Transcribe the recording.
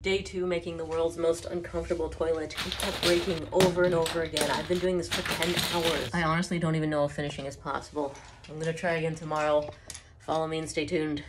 Day two, making the world's most uncomfortable toilet. It kept breaking over and over again. I've been doing this for 10 hours. I honestly don't even know if finishing is possible. I'm gonna try again tomorrow. Follow me and stay tuned.